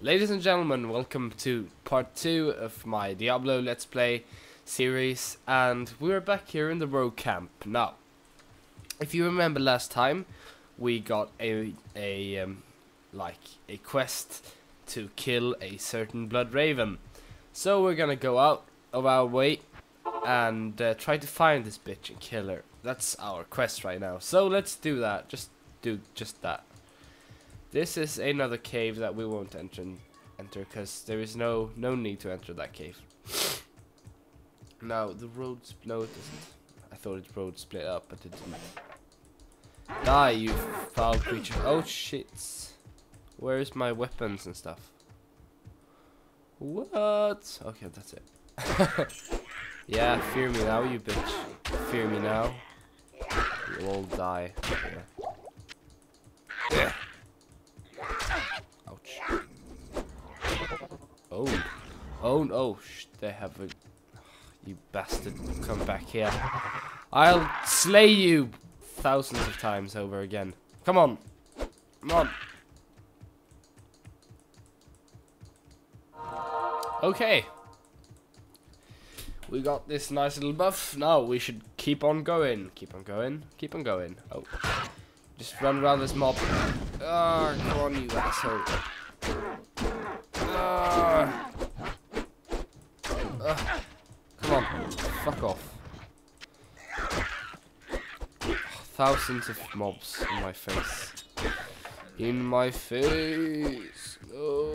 Ladies and gentlemen, welcome to part 2 of my Diablo Let's Play series and we're back here in the rogue camp. Now, if you remember last time, we got a, a um, like, a quest to kill a certain Blood Raven. So we're gonna go out of our way and uh, try to find this bitch and kill her. That's our quest right now. So let's do that. Just do just that. This is another cave that we won't enter enter because there is no no need to enter that cave. now the roads no. I thought its road split up, but it didn't. Die, you foul creature! Oh shit! Where's my weapons and stuff? What? Okay, that's it. yeah, fear me now, you bitch. Fear me now. You'll all die. Yeah. Oh. Oh no. Shh, they have a... You bastard. Come back here. I'll slay you thousands of times over again. Come on. Come on. Okay. We got this nice little buff. Now we should keep on going. Keep on going. Keep on going. Oh. Just run around this mob. Ah, oh, come on, you asshole. Ah. Uh, come on. Fuck off. Thousands of mobs in my face. In my face. Oh.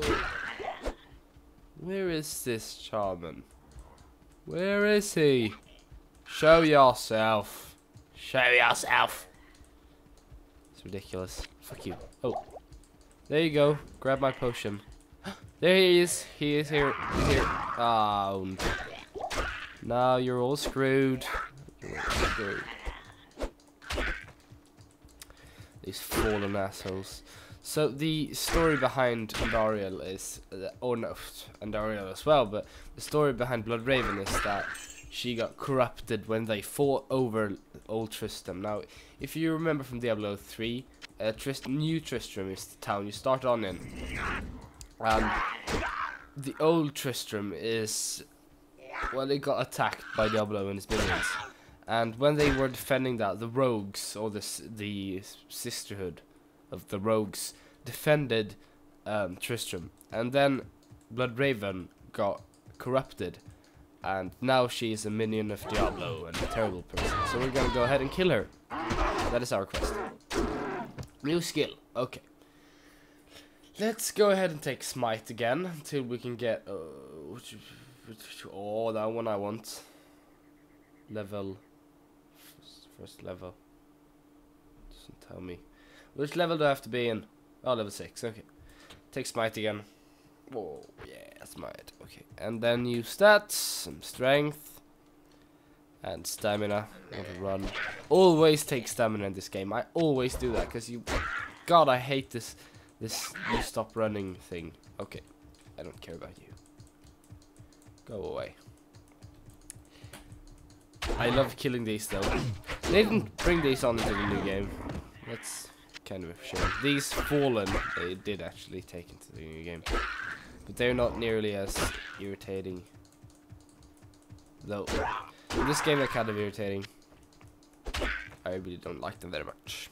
Where is this charman? Where is he? Show yourself. Show yourself. It's ridiculous. Fuck you. Oh. There you go. Grab my potion. there he is. He is here. He's here. Oh. Now you're all screwed. You're all screwed. These fallen assholes. So the story behind Andariel is, uh, or no, Andariel as well, but the story behind Blood Raven is that she got corrupted when they fought over Old Tristram. Now, if you remember from Diablo 3, uh, Trist New Tristram is the town you start on in. And the Old Tristram is, well, it got attacked by Diablo and his minions. And when they were defending that, the rogues, or the, the sisterhood, of the rogues defended um, Tristram, and then Bloodraven got corrupted, and now she is a minion of Diablo and a terrible person. So we're gonna go ahead and kill her. That is our quest. New skill. Okay. Let's go ahead and take Smite again until we can get. Uh, oh, that one I want. Level. First level. Doesn't tell me. Which level do I have to be in? Oh, level 6, okay. Take Smite again. Oh, yeah, Smite, okay. And then use that, some Strength, and Stamina, run. Always take Stamina in this game, I always do that, because you... God, I hate this, this you stop running thing. Okay, I don't care about you. Go away. I love killing these though. They didn't bring these on into the new game. Let's kind of a shame. These Fallen, they did actually take into the new game. But they're not nearly as irritating. Though, in this game they're kind of irritating. I really don't like them very much.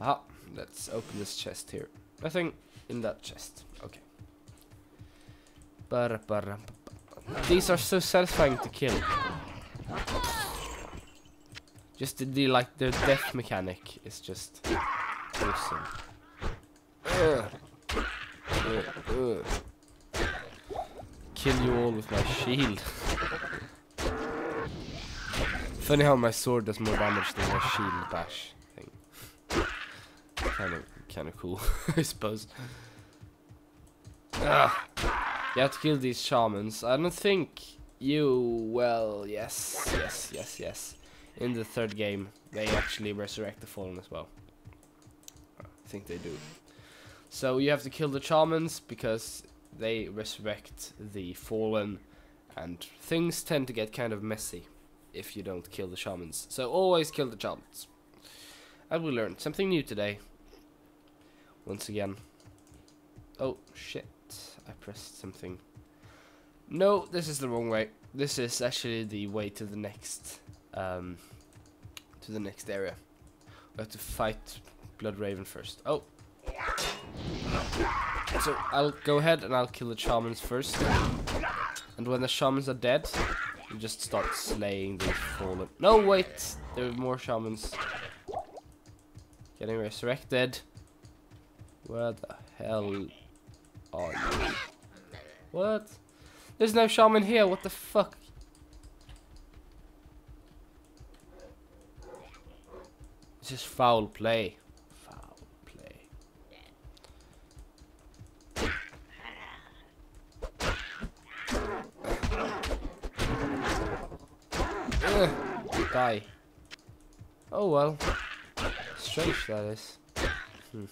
Aha, let's open this chest here. Nothing in that chest. Okay. These are so satisfying to kill. Just the, the like the death mechanic is just awesome. Kill you all with my shield. Funny how my sword does more damage than my shield bash thing. Kind of, kind of cool, I suppose. Ugh. You have to kill these shamans. I don't think you. Well, yes, yes, yes, yes in the third game, they actually resurrect the Fallen as well. I think they do. So you have to kill the Shamans because they resurrect the Fallen and things tend to get kind of messy if you don't kill the Shamans. So always kill the Shamans. And we learned something new today. Once again. Oh, shit. I pressed something. No, this is the wrong way. This is actually the way to the next, um, to the next area. We have to fight Blood Raven first. Oh. So I'll go ahead and I'll kill the shamans first. And when the shamans are dead, you just start slaying the fallen. No, wait! There are more shamans. Getting resurrected. Where the hell are you? What? There's no shaman here, what the fuck? This is foul play. Foul play. Ugh, die. Oh well. Strange that is. Hmm.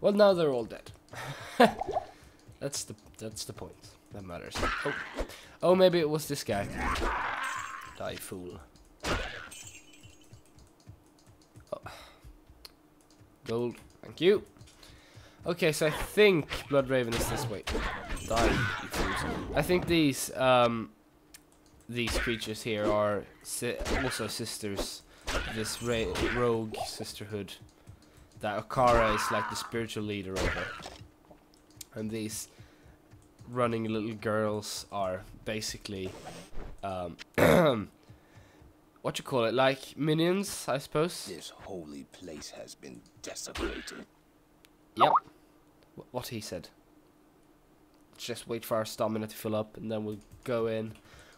Well now they're all dead. that's the that's the point that matters. Oh. oh maybe it was this guy. Die fool. Oh. Gold, thank you. Okay, so I think Blood Raven is this way. Die. I think these um these creatures here are si also sisters. This rogue sisterhood that Akara is like the spiritual leader over. And these running little girls are basically um, what you call it, like minions, I suppose. This holy place has been desecrated. Yep. Wh- What he said. Just wait for our stamina to fill up, and then we'll go in.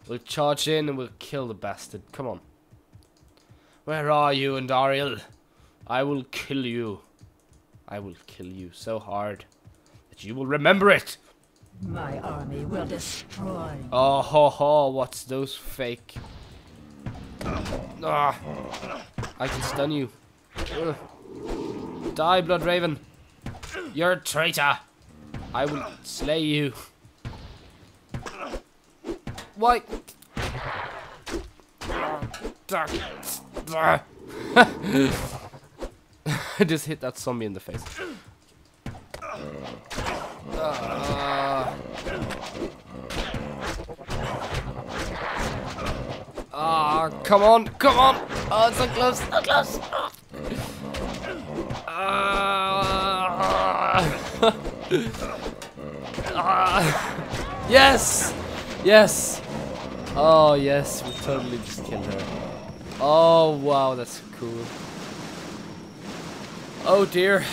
We'll charge in, and we'll kill the bastard. Come on. Where are you, Andariel? I will kill you. I will kill you so hard that you will remember it. My army will destroy. Oh ho ho! What's those fake? Ah, I can stun you. Ugh. Die, Blood Raven. You're a traitor. I will slay you. Why? I just hit that zombie in the face. Ah. Ah, come on, come on! Oh, it's so close, so close! Ah. Yes! Yes! Oh, yes, we totally just killed her. Oh, wow, that's cool. Oh dear,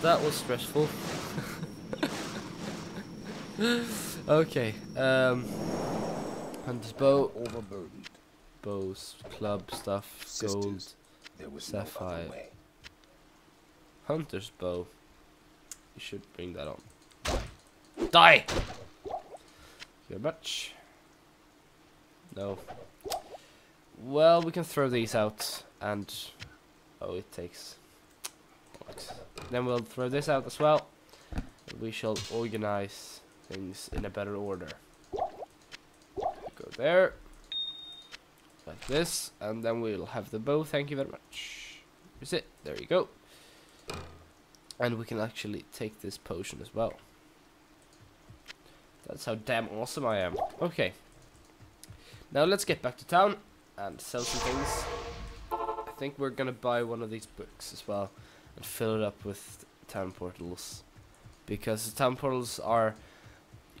that was stressful. okay, um, Hunter's bow, Overburdened. bows, club stuff, gold, there was sapphire. way. Hunter's bow. You should bring that on. Die! Very much. No. Well, we can throw these out and oh, it takes. bollocks. Then we'll throw this out as well. We shall organize things in a better order. Go there. Like this, and then we'll have the bow. Thank you very much. Is it? There you go. And we can actually take this potion as well. That's how damn awesome I am. Okay. Now let's get back to town and sell some things. I think we're gonna buy one of these books as well and fill it up with town portals. Because the town portals are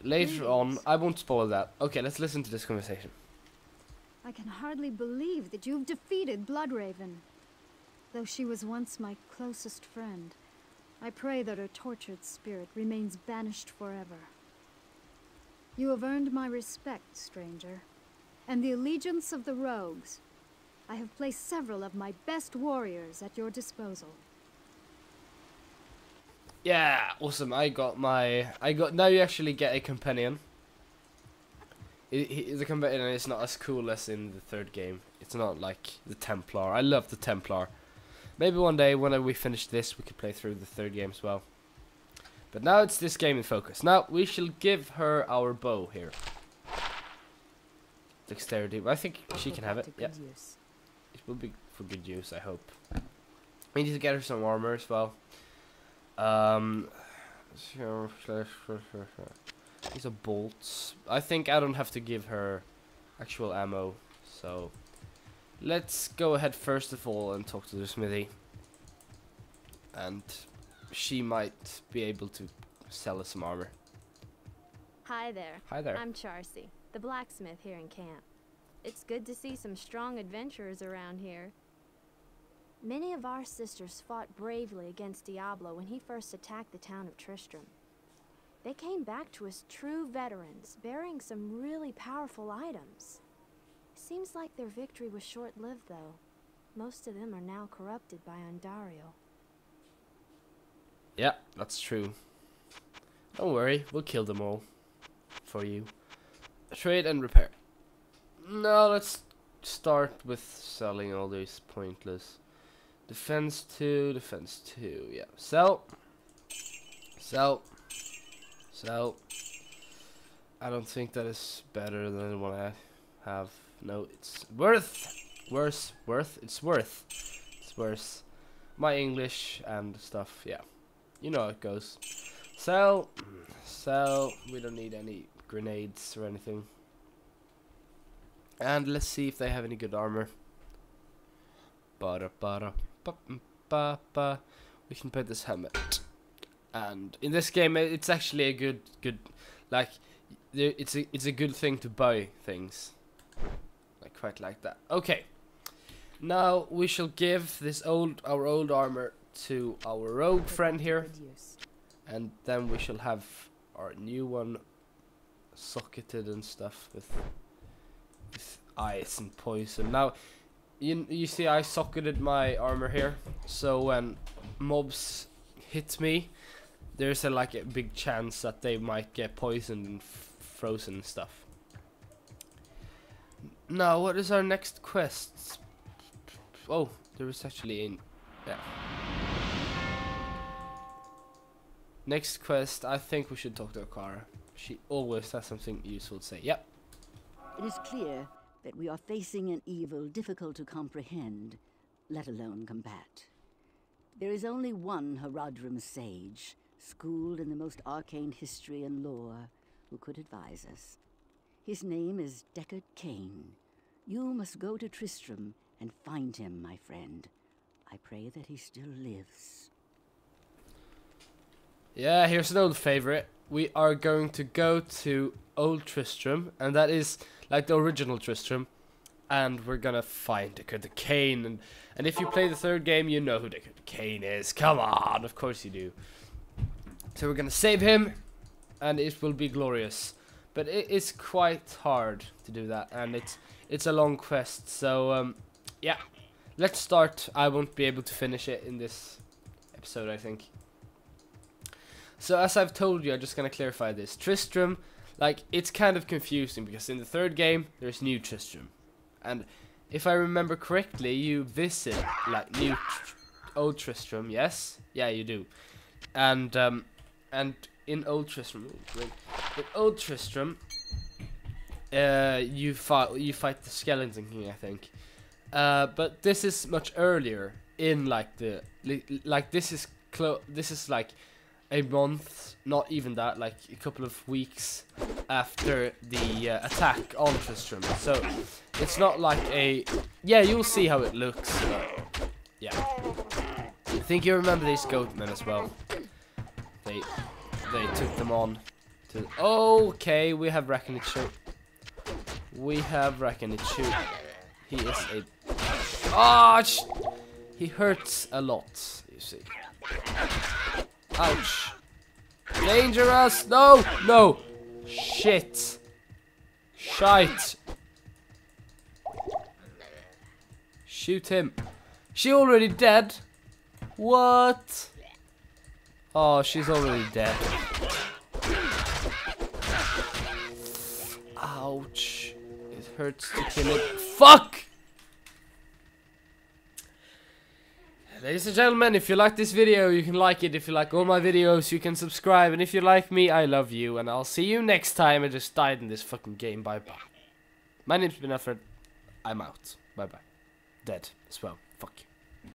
later on. I won't spoil that. Okay, let's listen to this conversation. I can hardly believe that you've defeated Bloodraven. Though she was once my closest friend, I pray that her tortured spirit remains banished forever. You have earned my respect, stranger, and the allegiance of the rogues. I have placed several of my best warriors at your disposal. Yeah, awesome. I got my. I got. Now you actually get a companion. He, the companion it's not as cool as in the third game. It's not like the Templar. I love the Templar. Maybe one day when we finish this, we could play through the third game as well. But now it's this game in focus. Now we shall give her our bow here. Dexterity. I think she can have it. Yeah. It will be for good use, I hope. We need to get her some armor as well. Um, These are bolts. I think I don't have to give her actual ammo, so let's go ahead first of all and talk to the smithy. And she might be able to sell us some armor. Hi there. Hi there. I'm Charsi, the blacksmith here in camp. It's good to see some strong adventurers around here. Many of our sisters fought bravely against Diablo when he first attacked the town of Tristram. They came back to us true veterans, bearing some really powerful items. Seems like their victory was short-lived, though. Most of them are now corrupted by Andariel. Yeah, that's true. Don't worry, we'll kill them all for you. Trade and repair. No, let's start with selling all these pointless. Defense 2, defense 2, yeah. Sell. Sell. Sell. I don't think that is better than one I have. No, it's worth. Worse. Worth. It's worth. It's worse. My English and stuff, yeah. You know how it goes. Sell. Sell. We don't need any grenades or anything. And let's see if they have any good armor. Ba ba ba ba ba. We can put this helmet. And in this game, it's actually a good, good, like, it's a, it's a good thing to buy things. I quite like that. Okay. Now we shall give this old, our old armor to our rogue friend here, and then we shall have our new one socketed and stuff with, with ice and poison. Now, you you see, I socketed my armor here, so when mobs hit me, there's a like a big chance that they might get poisoned and frozen stuff. Now, what is our next quest? Oh, there is actually in yeah. Next quest, I think we should talk to Akara. She always has something useful to say. Yep. It is clear that we are facing an evil difficult to comprehend, let alone combat. There is only one Horadrim sage, schooled in the most arcane history and lore, who could advise us. His name is Deckard Cain. You must go to Tristram and find him, my friend. I pray that he still lives. Yeah, here's an old favorite. We are going to go to Old Tristram, and that is like the original Tristram, and we're gonna find Deckard the Cain. And, and if you play the third game, you know who Deckard the Cain is. Come on, of course you do. So we're gonna save him, and it will be glorious. But it is quite hard to do that, and it's it's a long quest. So um, yeah, let's start. I won't be able to finish it in this episode, I think. So as I've told you, I'm just gonna clarify this. Tristram, like it's kind of confusing because in the third game there's new Tristram, and if I remember correctly, you visit like new tr- old Tristram. Yes, yeah, you do, and um, and in old Tristram, in old Tristram, uh, you fight you fight the Skeleton King, I think. Uh, but this is much earlier in like the like this is clo- this is like a month, not even that, like a couple of weeks after the uh, attack on Tristram. So it's not like a yeah, you'll see how it looks. Yeah, I think you remember these goatmen as well. They they took them on to. Okay, we have Rakanishu. We have Rakanishu. He is a. Sh- he hurts a lot. You see. Ouch. Dangerous! No! No! Shit. Shite. Shoot him. She already dead? What? Oh, she's already dead. Ouch. It hurts to kill it. Fuck! Ladies and gentlemen, if you like this video, you can like it. If you like all my videos, you can subscribe. And if you like me, I love you. And I'll see you next time. I just died in this fucking game. Bye bye. My name's been Alfred. I'm out. Bye bye. Dead as well. Fuck you.